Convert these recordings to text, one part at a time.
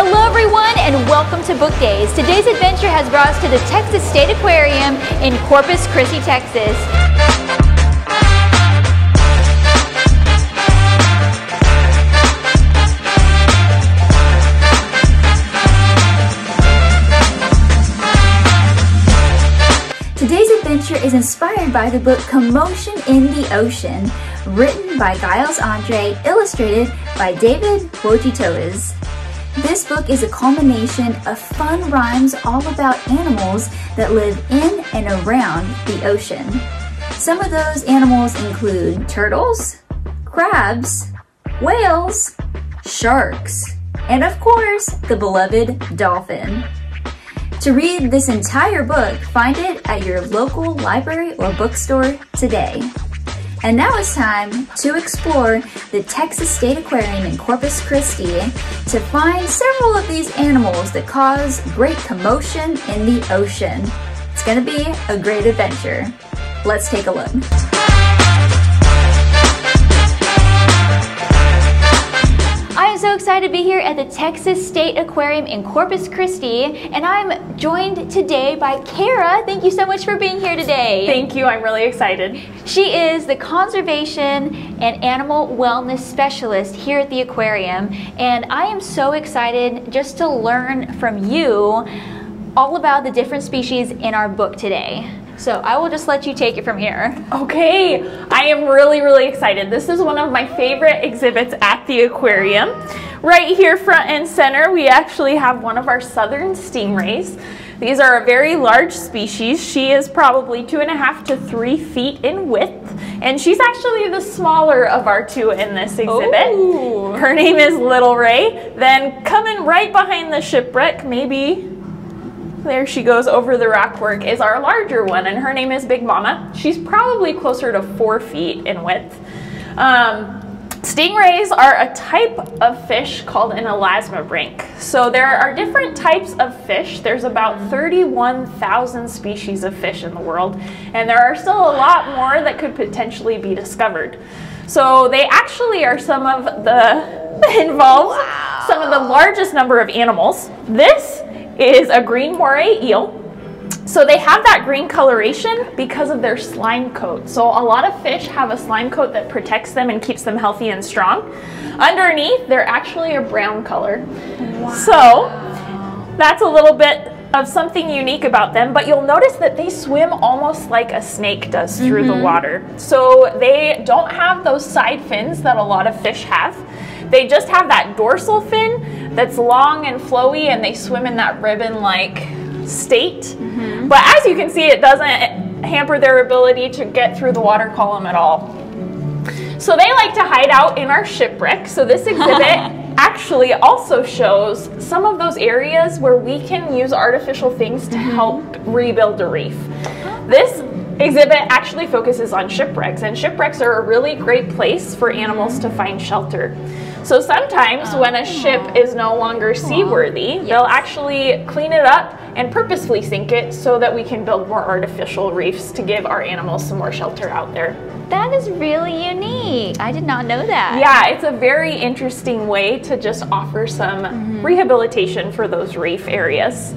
Hello, everyone, and welcome to Book Days. Today's adventure has brought us to the Texas State Aquarium in Corpus Christi, Texas. Today's adventure is inspired by the book Commotion in the Ocean, written by Giles Andreae, illustrated by David Wojtowycz. This book is a culmination of fun rhymes all about animals that live in and around the ocean. Some of those animals include turtles, crabs, whales, sharks, and of course, the beloved dolphin. To read this entire book, find it at your local library or bookstore today. And now it's time to explore the Texas State Aquarium in Corpus Christi to find several of these animals that cause great commotion in the ocean. It's gonna be a great adventure. Let's take a look. Am so excited to be here at the Texas State Aquarium in Corpus Christi, and I'm joined today by Kara. Thank you so much for being here today. Thank you, I'm really excited. She is the conservation and animal wellness specialist here at the aquarium, and I am so excited just to learn from you all about the different species in our book today. So I will just let you take it from here. Okay, I am really, really excited. This is one of my favorite exhibits at the aquarium. Right here front and center, we actually have one of our southern stingrays. These are a very large species. She is probably two and a half to three feet in width, and she's actually the smaller of our two in this exhibit. Ooh. Her name is Little Ray. Then coming right behind the shipwreck, maybe there she goes over the rockwork is our larger one and her name is Big Mama. She's probably closer to four feet in width. Um, stingrays are a type of fish called an elasmobranch. So there are different types of fish. There's about 31,000 species of fish in the world and there are still a lot more that could potentially be discovered. So they actually are some of the involved wow. some of the largest number of animals. This is a green moray eel. So they have that green coloration because of their slime coat. So a lot of fish have a slime coat that protects them and keeps them healthy and strong. Underneath, they're actually a brown color. Wow. So that's a little bit of something unique about them, but you'll notice that they swim almost like a snake does through mm -hmm. the mm-hmm. water. So they don't have those side fins that a lot of fish have. They just have that dorsal fin that's long and flowy and they swim in that ribbon-like state. Mm -hmm. But as you can see, it doesn't hamper their ability to get through the water column at all. So they like to hide out in our shipwreck. So this exhibit actually also shows some of those areas where we can use artificial things to mm -hmm. help rebuild a reef. This exhibit actually focuses on shipwrecks and shipwrecks are a really great place for animals to find shelter. So sometimes when a ship is no longer seaworthy, yes. they'll actually clean it up and purposefully sink it so that we can build more artificial reefs to give our animals some more shelter out there. That is really unique. I did not know that. Yeah, it's a very interesting way to just offer some mm -hmm. rehabilitation for those reef areas.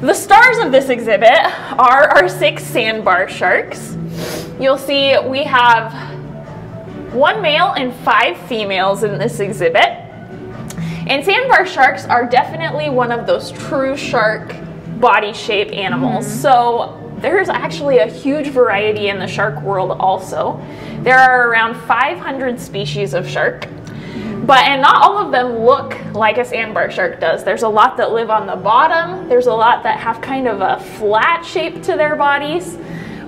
The stars of this exhibit are our six sandbar sharks. You'll see we have one male and five females in this exhibit. And sandbar sharks are definitely one of those true shark body shape animals. Mm -hmm. So there's actually a huge variety in the shark world also. There are around 500 species of shark. But and not all of them look like a sandbar shark does. There's a lot that live on the bottom. There's a lot that have kind of a flat shape to their bodies.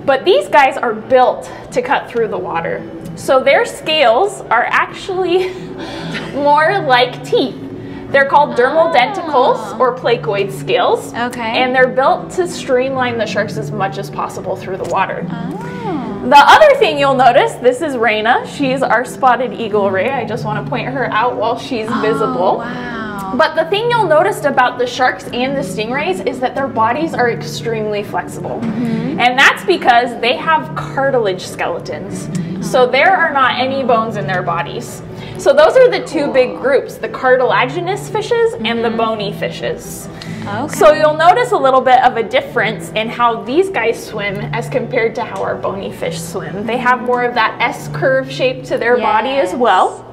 But these guys are built to cut through the water. So their scales are actually more like teeth. They're called dermal denticles ah. or placoid scales. Okay. And they're built to streamline the sharks as much as possible through the water. Oh. The other thing you'll notice, this is Raina. She's our spotted eagle ray. I just want to point her out while she's oh, visible. Wow. But the thing you'll notice about the sharks and the stingrays is that their bodies are extremely flexible. Mm -hmm. And that's because they have cartilage skeletons. So there are not any bones in their bodies. So those are the two big groups, the cartilaginous fishes and the bony fishes. Okay. So you'll notice a little bit of a difference in how these guys swim as compared to how our bony fish swim. They have more of that S curve shape to their body as Yes. well.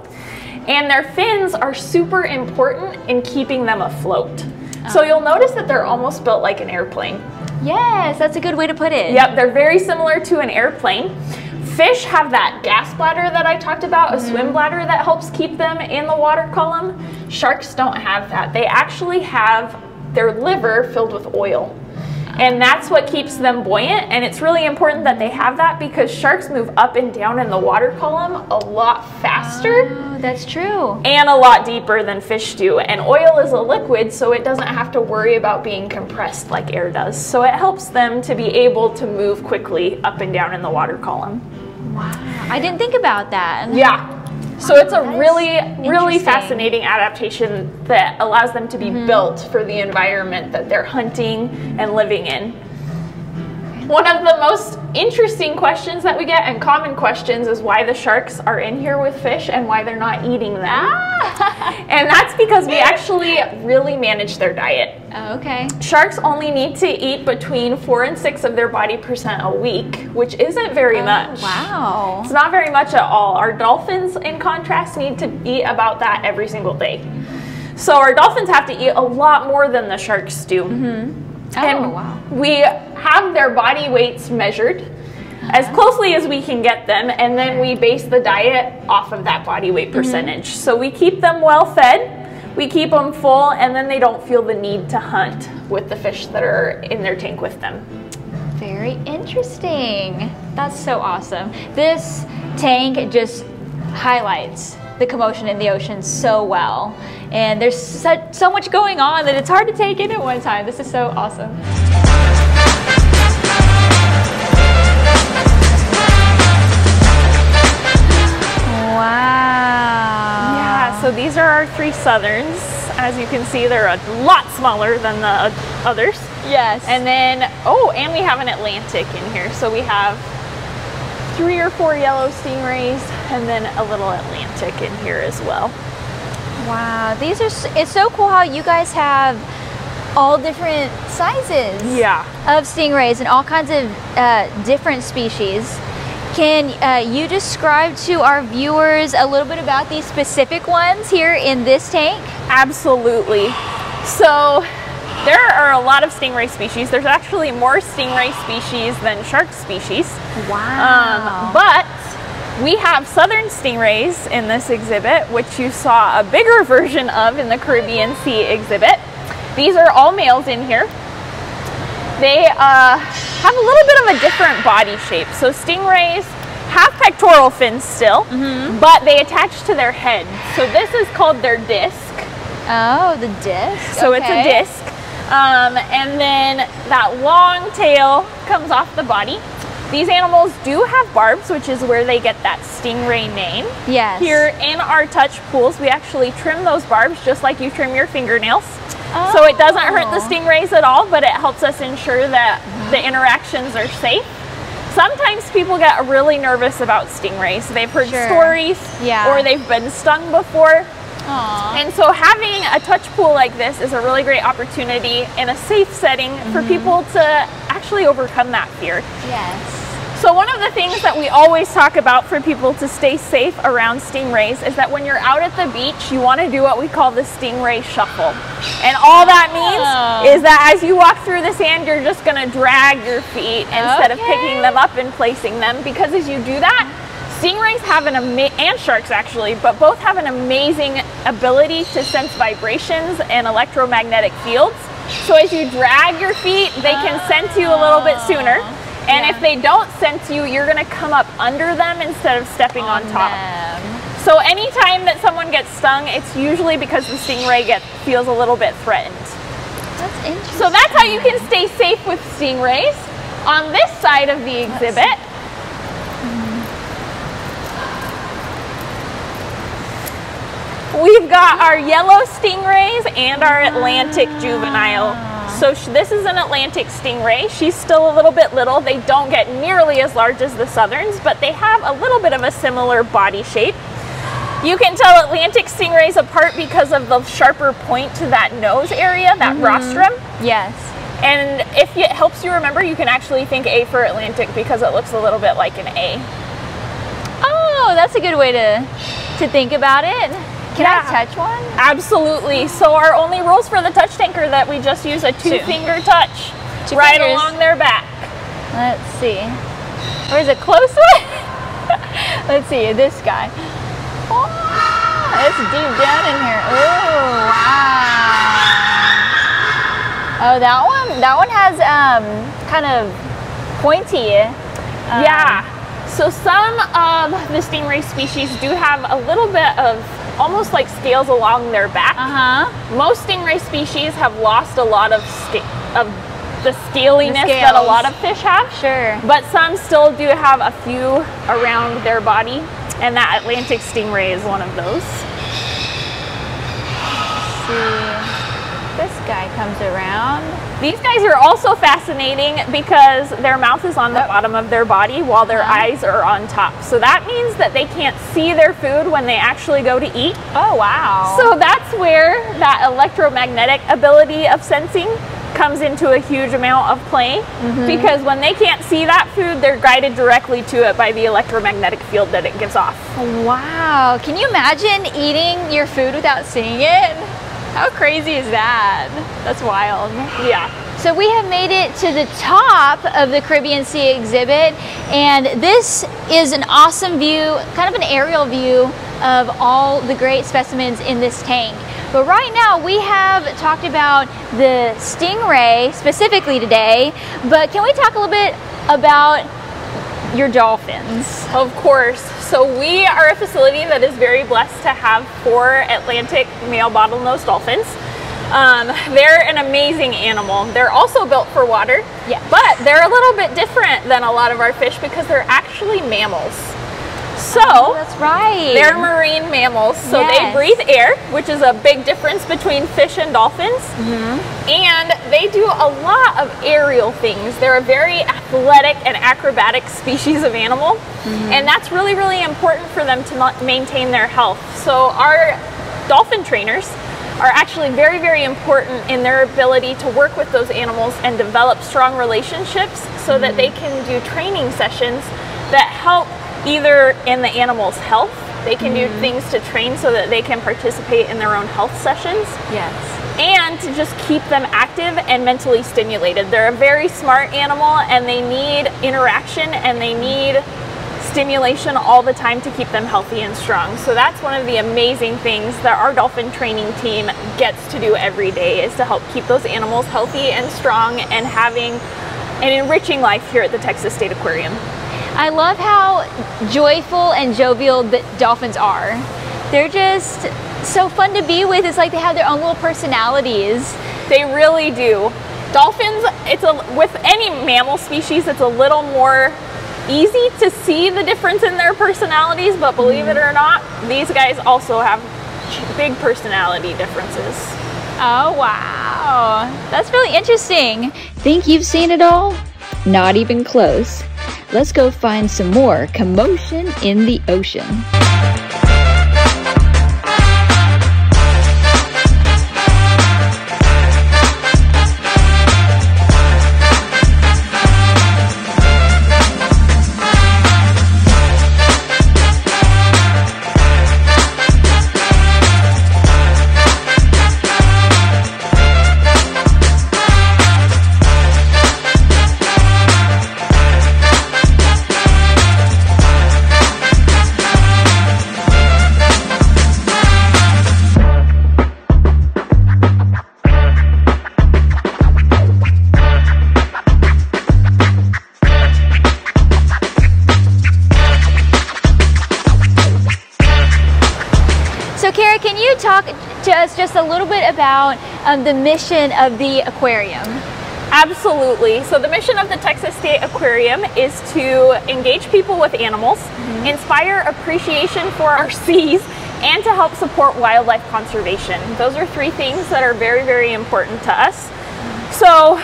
And their fins are super important in keeping them afloat. So Oh. you'll notice that they're almost built like an airplane. yes, that's a good way to put it. Yep, they're very similar to an airplane. Fish have that gas bladder that I talked about, a swim mm-hmm. bladder that helps keep them in the water column. Sharks don't have that. They actually have their liver filled with oil. And that's what keeps them buoyant. And it's really important that they have that because sharks move up and down in the water column a lot faster Oh, that's true. and a lot deeper than fish do. And oil is a liquid, so it doesn't have to worry about being compressed like air does. So it helps them to be able to move quickly up and down in the water column. Wow. I didn't think about that. Yeah. So it's a really, really fascinating adaptation that allows them to be mm-hmm. built for the environment that they're hunting and living in. One of the most interesting questions that we get and common questions is why the sharks are in here with fish and why they're not eating them. Ah. And that's because we actually really manage their diet. okay. Sharks only need to eat between four and six of their body percent a week, which isn't very much. Oh, Wow. It's not very much at all. Our dolphins, in contrast, need to eat about that every single day. So our dolphins have to eat a lot more than the sharks do. Oh, And wow. we have their body weights measured as uh-huh. closely as we can get them, and then we base the diet off of that body weight mm-hmm. percentage. So we keep them well fed, we keep them full, and then they don't feel the need to hunt with the fish that are in their tank with them. Very interesting. That's so awesome. This tank just highlights the commotion in the ocean so well. And there's so, so much going on that it's hard to take in at one time. This is so awesome. Wow. Yeah, so these are our three southerns. As you can see, they're a lot smaller than the others. Yes. And then, oh, and we have an Atlantic in here. So we have three or four yellow stingrays and then a little Atlantic in here as well. Wow, these are it's so cool how you guys have all different sizes. Yeah. of stingrays and all kinds of uh, different species. Can uh, you describe to our viewers a little bit about these specific ones here in this tank? Absolutely. So there are a lot of stingray species. There's actually more stingray species than shark species. Wow. Um, but we have southern stingrays in this exhibit, which you saw a bigger version of in the Caribbean Sea exhibit. These are all males in here. They uh, have a little bit of a different body shape. So stingrays have pectoral fins still, but they attach to their head. So this is called their disc. oh, the disc. So it's a disc. Um, and then that long tail comes off the body. These animals do have barbs, which is where they get that stingray name. Yes. Here in our touch pools, we actually trim those barbs just like you trim your fingernails. So it doesn't hurt the Oh. stingrays at all, but it helps us ensure that the interactions are safe. Sometimes people get really nervous about stingrays. They've heard Sure. stories Yeah. or they've been stung before. Aw. And so having a touch pool like this is a really great opportunity in a safe setting for mm-hmm. people to actually overcome that fear. Yes. So one of the things that we always talk about for people to stay safe around stingrays is that when you're out at the beach, you want to do what we call the stingray shuffle. And all that Oh. means is that as you walk through the sand, you're just going to drag your feet instead of picking them up and placing them because as you do that, Stingrays have an ama- and sharks actually, but both have an amazing ability to sense vibrations and electromagnetic fields. So as you drag your feet, they can sense you a little bit sooner. Oh. And Yeah. if they don't sense you, you're gonna come up under them instead of stepping on, top. them. So anytime that someone gets stung, it's usually because the stingray get, feels a little bit threatened. That's interesting. So that's how you can stay safe with stingrays. On this side of the exhibit, we've got our yellow stingrays and our Atlantic juvenile. So sh- this is an Atlantic stingray. She's still a little bit little. They don't get nearly as large as the southerns, but they have a little bit of a similar body shape. You can tell Atlantic stingrays apart because of the sharper point to that nose area, that Mm-hmm. rostrum. Yes. And if it helps you remember, you can actually think A for Atlantic because it looks a little bit like an A. Oh, that's a good way to to think about it. Can Yeah. I touch one? Absolutely. So our only rules for the touch tanker are that we just use a two, Two. finger touch Two right fingers. along their back. Let's see. Where's a close one? Let's see, this guy. Oh, it's deep down in here. Oh, wow. Oh, that one, that one has um, kind of pointy. um, yeah. So some of the stingray species do have a little bit of almost like scales along their back. Uh huh. Most stingray species have lost a lot of sta- of the scaliness The that a lot of fish have. Sure. But some still do have a few around their body, and that Atlantic stingray is one of those. This guy comes around. These guys are also fascinating because their mouth is on the Oh. bottom of their body while their Uh-huh. eyes are on top. So that means that they can't see their food when they actually go to eat. Oh, wow. So that's where that electromagnetic ability of sensing comes into a huge amount of play Mm-hmm. because when they can't see that food, they're guided directly to it by the electromagnetic field that it gives off. Wow, can you imagine eating your food without seeing it? How crazy is that? That's wild. Yeah. So we have made it to the top of the Caribbean Sea exhibit, and this is an awesome view, kind of an aerial view of all the great specimens in this tank. But right now we have talked about the stingray specifically today, but can we talk a little bit about your dolphins? Of course. So we are a facility that is very blessed to have four Atlantic male bottlenose dolphins. Um, they're an amazing animal. They're also built for water, Yeah. but they're a little bit different than a lot of our fish because they're actually mammals. So that's right. they're marine mammals, so Yes. they breathe air, which is a big difference between fish and dolphins. Mm-hmm. And they do a lot of aerial things. They're a very athletic and acrobatic species of animal, mm-hmm. and that's really, really important for them to maintain their health. So our dolphin trainers are actually very, very important in their ability to work with those animals and develop strong relationships so that mm-hmm. they can do training sessions that help either in the animal's health. They can do mm-hmm. things to train so that they can participate in their own health sessions yes. and to just keep them active and mentally stimulated. They're a very smart animal and they need interaction and they need stimulation all the time to keep them healthy and strong. So that's one of the amazing things that our dolphin training team gets to do every day is to help keep those animals healthy and strong and having an enriching life here at the Texas State Aquarium. I love how joyful and jovial the dolphins are. They're just so fun to be with. It's like they have their own little personalities. They really do. Dolphins, it's a with any mammal species, it's a little more easy to see the difference in their personalities, but believe it mm-hmm. or not, these guys also have big personality differences. Oh, wow. That's really interesting. Think you've seen it all? Not even close. Let's go find some more commotion in the ocean. About um, the mission of the aquarium? Absolutely. So, the mission of the Texas State Aquarium is to engage people with animals, inspire appreciation for our seas, and to help support wildlife conservation. Those are three things that are very, very important to us. So,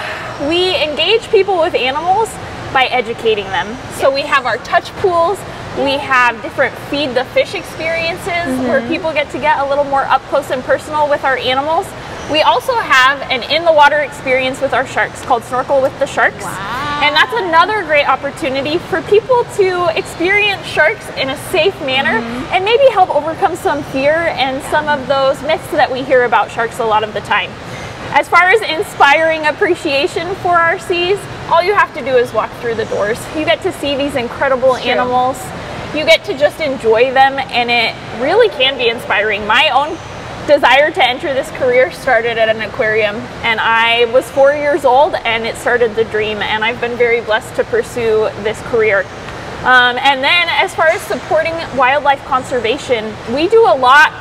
we engage people with animals by educating them. So, we have our touch pools We have different feed the fish experiences where mm-hmm. people get to get a little more up close and personal with our animals. We also have an in the water experience with our sharks called Snorkel with the Sharks. And that's another great opportunity for people to experience sharks in a safe manner mm-hmm. and maybe help overcome some fear and some of those myths that we hear about sharks a lot of the time. As far as inspiring appreciation for our seas, all you have to do is walk through the doors. You get to see these incredible animals. You get to just enjoy them, and it really can be inspiring. My own desire to enter this career started at an aquarium, and I was four years old, and it started the dream, and I've been very blessed to pursue this career. Um, and then, as far as supporting wildlife conservation, we do a lot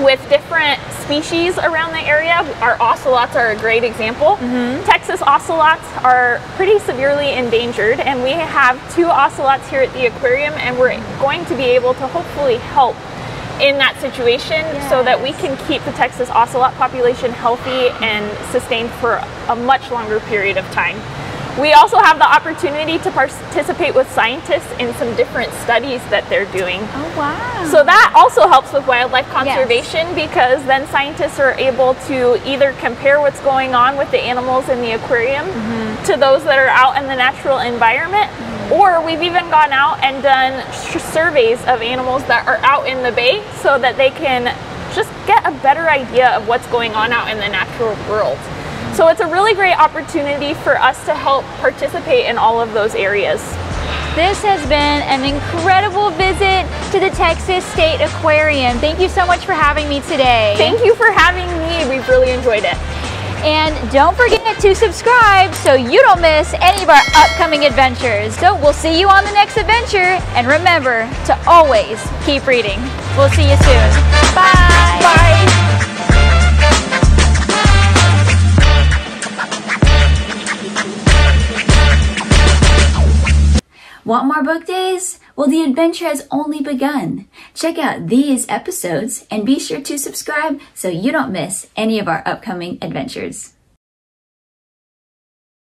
with different species around the area. Our ocelots are a great example. Mm-hmm. Texas ocelots are pretty severely endangered, and we have two ocelots here at the aquarium, and we're going to be able to hopefully help in that situation so that we can keep the Texas ocelot population healthy and sustained for a much longer period of time. We also have the opportunity to participate with scientists in some different studies that they're doing. Oh, wow. So that also helps with wildlife conservation because then scientists are able to either compare what's going on with the animals in the aquarium mm-hmm. to those that are out in the natural environment. Mm-hmm. Or we've even gone out and done surveys of animals that are out in the bay so that they can just get a better idea of what's going on out in the natural world. So it's a really great opportunity for us to help participate in all of those areas. This has been an incredible visit to the Texas State Aquarium. Thank you so much for having me today. Thank you for having me. We've really enjoyed it. And don't forget to subscribe so you don't miss any of our upcoming adventures. So we'll see you on the next adventure. And remember to always keep reading. We'll see you soon. Bye. Bye. Want more book days? Well, the adventure has only begun. Check out these episodes and be sure to subscribe so you don't miss any of our upcoming adventures.